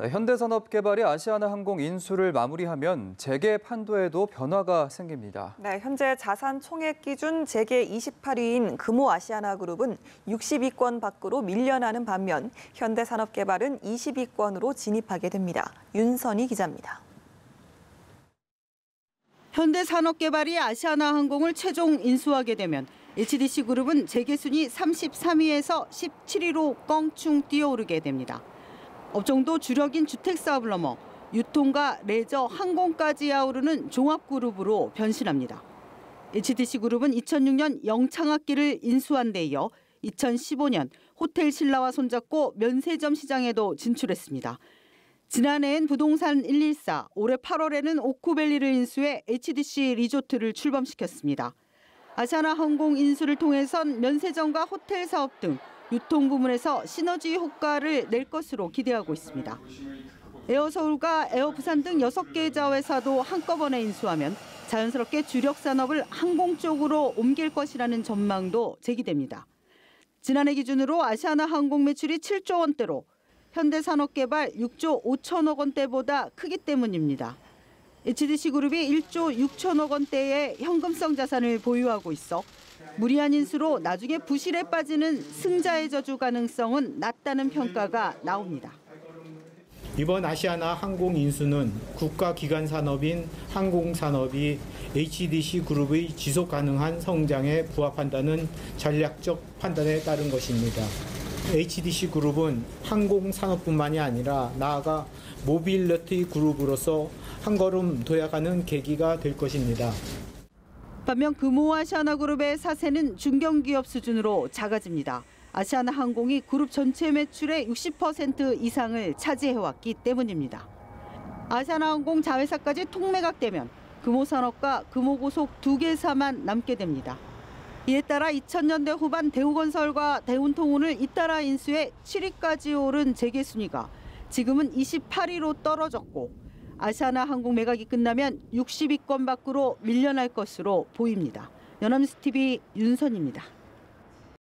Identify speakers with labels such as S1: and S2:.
S1: 네, 현대산업개발이 아시아나항공 인수를 마무리하면 재계 판도에도 변화가 생깁니다.
S2: 네, 현재 자산 총액 기준 재계 28위인 금호 아시아나그룹은 60위권 밖으로 밀려나는 반면 현대산업개발은 20위권으로 진입하게 됩니다. 윤선희 기자입니다.
S3: 현대산업개발이 아시아나항공을 최종 인수하게 되면 HDC 그룹은 재계 순위 33위에서 17위로 껑충 뛰어오르게 됩니다. 업종도 주력인 주택 사업을 넘어 유통과 레저, 항공까지 아우르는 종합그룹으로 변신합니다. HDC 그룹은 2006년 영창학기를 인수한 데 이어 2015년 호텔 신라와 손잡고 면세점 시장에도 진출했습니다. 지난해엔 부동산 114, 올해 8월에는 오쿠밸리를 인수해 HDC 리조트를 출범시켰습니다. 아시아나 항공 인수를 통해선 면세점과 호텔 사업 등 유통 부문에서 시너지 효과를 낼 것으로 기대하고 있습니다. 에어서울과 에어부산 등 6개 자회사도 한꺼번에 인수하면 자연스럽게 주력 산업을 항공 쪽으로 옮길 것이라는 전망도 제기됩니다. 지난해 기준으로 아시아나 항공 매출이 7조 원대로 현대산업개발 6조 5천억 원대보다 크기 때문입니다. HDC 그룹이 1조 6천억 원대의 현금성 자산을 보유하고 있어 무리한 인수로 나중에 부실에 빠지는 승자의 저주 가능성은 낮다는 평가가 나옵니다.
S4: 이번 아시아나 항공 인수는 국가 기관 산업인 항공 산업이 HDC 그룹의 지속 가능한 성장에 부합한다는 전략적 판단에 따른 것입니다. HDC 그룹은 항공 산업뿐만이 아니라 나아가 모빌리티 그룹으로서 한 걸음 도약하는 계기가 될 것입니다.
S3: 반면 금호 아시아나 그룹의 사세는 중견기업 수준으로 작아집니다. 아시아나 항공이 그룹 전체 매출의 60% 이상을 차지해왔기 때문입니다. 아시아나 항공 자회사까지 통매각되면 금호산업과 금호고속 두 개사만 남게 됩니다. 이에 따라 2000년대 후반 대우건설과 대운통운을 잇따라 인수해 7위까지 오른 재계 순위가 지금은 28위로 떨어졌고 아시아나 항공 매각이 끝나면 60위권 밖으로 밀려날 것으로 보입니다. 연합뉴스 TV 윤선입니다.